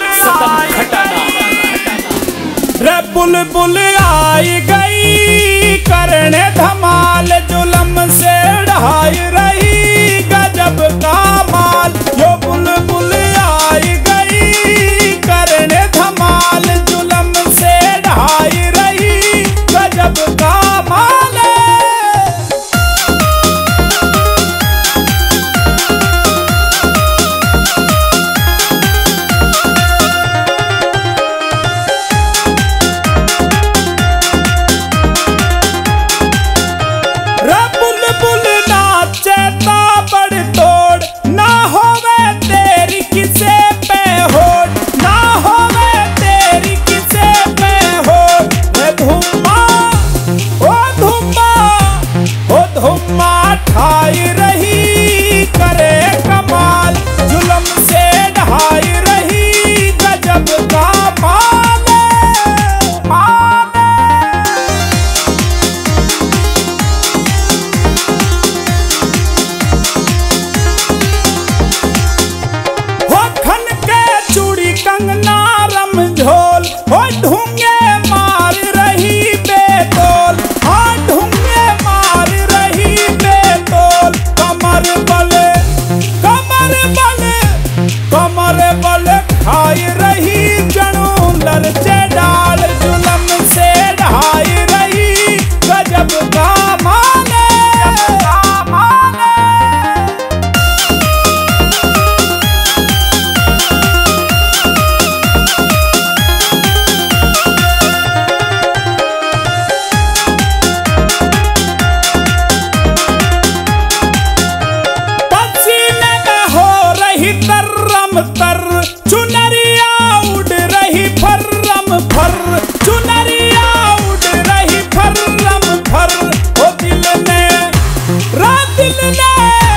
रे सतम खटाना आई गई। करने धमाल हुक्मा ठाई रही, करे कमाल। जुलम से ढहाई रही, गजब का पाले पाले हो खन के चूड़ी कंगना रम झोल हो Hayır me.